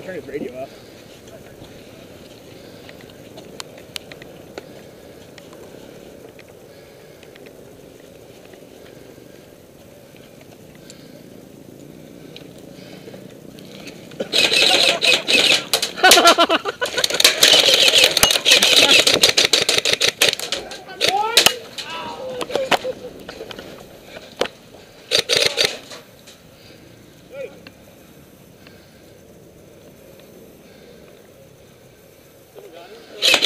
I turn his radio off. Got it.